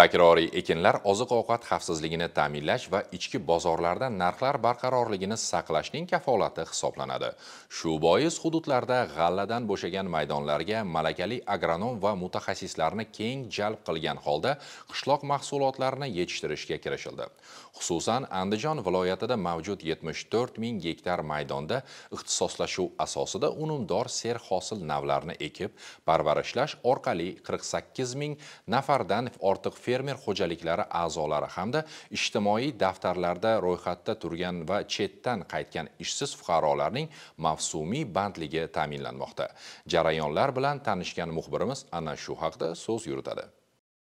takroriy ekinlar oziq ovqat xavfsizligini ta'minlash va ichki bozorlarda narxlar barqarorligini saqlashning kafolati hisoblanadi. Shu bois hududlarda g'alladan bo'shagan maydonlarga malakali agronom va mutaxassislarni keng jalb qilgan holda qishloq mahsulotlarini yetishtirishga kirishildi. Xususan andijon viloyatida mavjud 74 ming gektar maydonda ixtisoslashuv asosida unumdor serhosil navlarni ekib parvarishlash orqali 48 ming nafardan ortiq fermer xo'jaliklari a'zolari hamda ijtimoiy daftarlarda ro'yxatda turgan va chetdan qaytgan ishsiz fuqarolarning mavsumiy bandligi ta'minlanmoqda. Jarayonlar bilan tanishgan muxbirimiz ana shu haqda so'z yuritadi.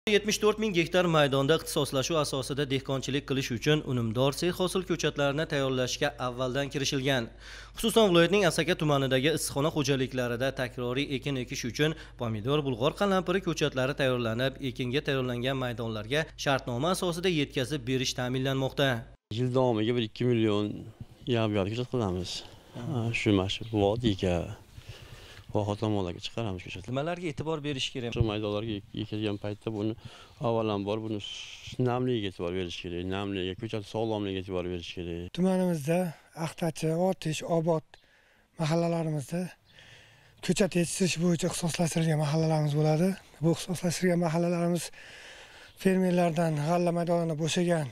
74 ming gektar maydonda ixtisoslashuv asosida dehqonchilik qilish uchun unumdor serhosil ko'chatlarni tayyorlashga avvaldan kirishilgan. Xususan viloyatning asaka tumanidagi issiqxona xo'jaliklarida takroriy ekin ekish uchun pomidor bulg'or qalampiri ko'chatlari tayyorlanib ekinga tayyorlangan maydonlarga shartnoma asosida yetkazib berish ta'minlanmoqda. Yil davomiga bir ikki million yarim ko'chat qilamiz. Shu mana shu vodiyga voha tomonlarga chiqaramiz ko'chatlar nimalarga e'tibor berish kerak? Shu maydonlarga ekilgan paytda buni avvalambor buni namligiga e'tibor berish kerak namligiga ko'chat sog'lomligiga e'tibor berish kerak. Tumanimizda axtachi otish obod mahallalarimizda ko'chat yetishtirish bo'yicha ixtisoslashtirilgan mahallalarimiz bo'ladi. Bu ixtisoslashtirilgan mahallalarimiz fermerlardan g'alla maydonidan bo'shagan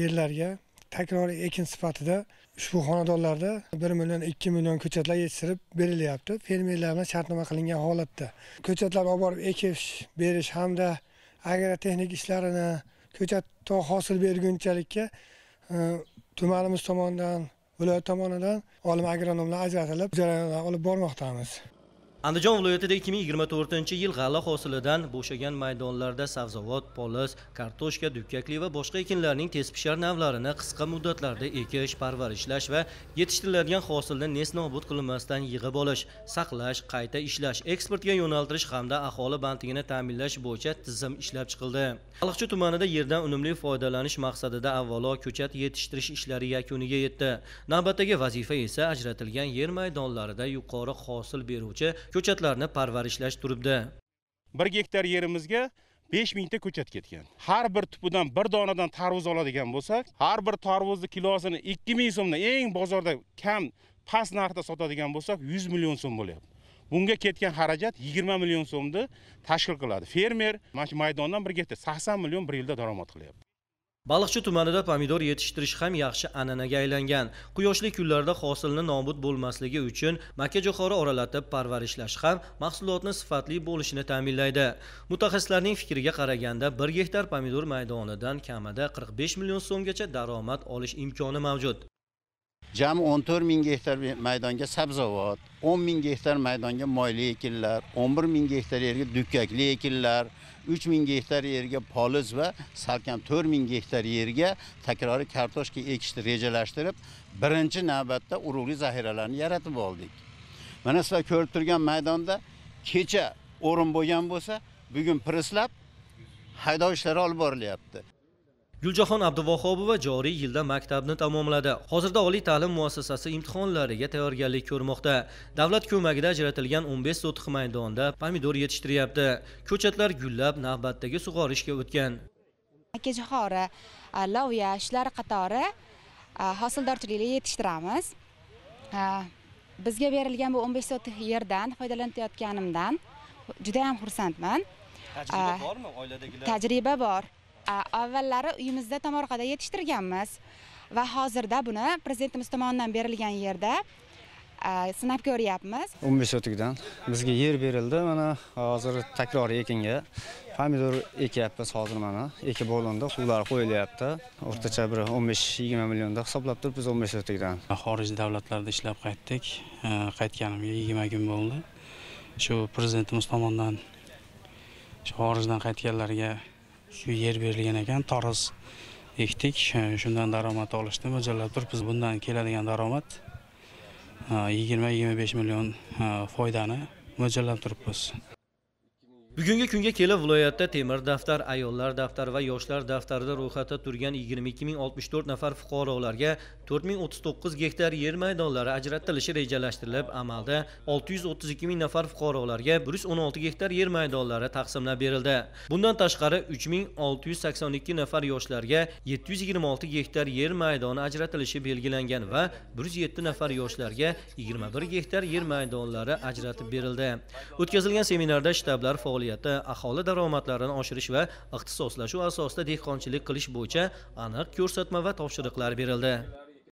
yerlarga takroriy ekin sifatida ushbu xonadonlarda bir million ikki million ko'chatlar yetishtirib berilyapti. Fermerlar bilan shartnoma qilingan holatda ko'chatlar olib borib ekish berish hamda agrotexnik ishlarini ko'chat to hosil bergunchalikka e, tumanimiz tomonidan viloyat tomonidan olim agronomlar ajratilib jarayonlar olib bormoqdamiz. Andijon viloyatida 2024 yil g'alla hosilidan bo'shagan maydonlarda sabzavot poliz kartoshka dukkakli va boshqa ekinlarning tezpishar navlarini qisqa muddatlarda ekish parvarishlash va yetishtiriladigan hosilni nesli nobud qilinmasdan yig'ib olish saqlash qayta ishlash eksportga yo'naltirish hamda aholi bandligini ta'minlash bo'yicha tizim ishlab chiqildi. Baliqchi tumanida yerdan unumli foydalanish maqsadida avvalo ko'chat yetishtirish ishlari yakuniga yetdi. Navbatdagi vazifa esa ajratilgan yer maydonlarida yuqori hosil beruvchi ko'chatlarni parvarishlash turibdi. Bir gektar yerimizga besh mingta ko'chat ketgan. Har bir tupidan bir donadan tarvuz oladigan bo'lsak har bir tarvuzni kilosini ikki ming so'mdan eng bozorda kam past narxda sotadigan bo'lsak yuz million so'm bo'lyapti. Bunga ketgan xarajat yigirma million so'mni tashkil qiladi. Fermer mana shu maydondan bir gektar sakson million bir yilda daromad qilyapti. Baliqchi tumanida pomidor yetishtirish ham yaxshi an'anaga aylangan. Quyoshli kunlarda hosilni nobud bo'lmasligi uchun makkajo'xori oralatib parvarishlash ham mahsulotni sifatli bo'lishini ta'minlaydi. Mutaxassislarning fikriga qaraganda bir gektar pomidor maydonidan kamida 45 million so'mgacha daromad olish imkoni mavjud. Jami 14 ming gektar maydonga sabzavot 10 ming gektar maydonga moyli ekinlar 11 ming gektar yerga dukkakli ekinlar 3 ming gektar yerga poliz va salkam 4 ming gektar yerga takroriy kartoshka ekishni rejalashtirib birinchi navbatda urug'li zaxiralarni yaratib oldik. Mana sizlar ko'rib turgan maydonda kecha o'rin bo'lgan bo'lsa bugun prislab haydov ishlari olib borilyapti. Guljahon abduvahobova joriy yilda maktabni tamomladi. Hozirda oliy ta'lim muassasasi imtihonlariga tayyorgarlik ko'rmoqda. Davlat ko'magida ajratilgan 15 sotix maydonda pomidor yetishtiryapti. Ko'chatlar gullab navbatdagi sug'orishga o'tgan. Makkajo'xori loviya shular qatori hosildorchilikni yetishtiramiz. Bizga berilgan bu 15 sotix yerdan foydalanayotganimdan juda ham xursandman. Tajriba bormi oiladagilar? tajriba bor avvallari uyimizda tomorqada yetishtirganmiz. Va hozirda buni prezidentimiz tomonidan berilgan yerda sinab ko'ryapmiz. O'n besh sotikdan bizga yer berildi mana hozir takroriy ekinga. Pomidor ekyapmiz hozir mana. Ekib bo'lindi suvlar qo'yilyapti. O'rtacha bir o'n besh yigirma millionda hisoblab turibmiz o'n besh sotikdan xorij davlatlarda ishlab qaytdik. Qaytganimga yigirma kun bo'ldi. Shu prezidentimiz tomonidan shu xorijdan qaytganlarga shu yer berilgan ekan toruz ekdik. Shundan daromad olishni mo'ljallab turibmiz bundan keladigan daromad e, yigirma yigirma besh million e, foydani mo'ljallab turibmiz. Bugungi kunga kelib viloyatda temir daftar ayollar daftari va yoshlar daftarida ro'yxatda turgan 22064 nafar fuqarolarga 4039 gektar yer maydonlari ajratilishi rejalashtirilib amalda 632 ming nafar fuqarolarga 116 gektar yer maydonlari taqsimlab berildi. Bundan tashqari 3682 nafar yoshlarga 726 gektar yer maydoni ajratilishi belgilangan va 107 nafar yoshlarga 21 gektar yer maydonlari ajratib berildi. O'tkazilgan seminarda shtablar faoliyati aholi daromadlarini oshirish va ixtisoslashuv asosida dehqonchilik qilish bo'yicha aniq ko'rsatma va topshiriqlar berildi.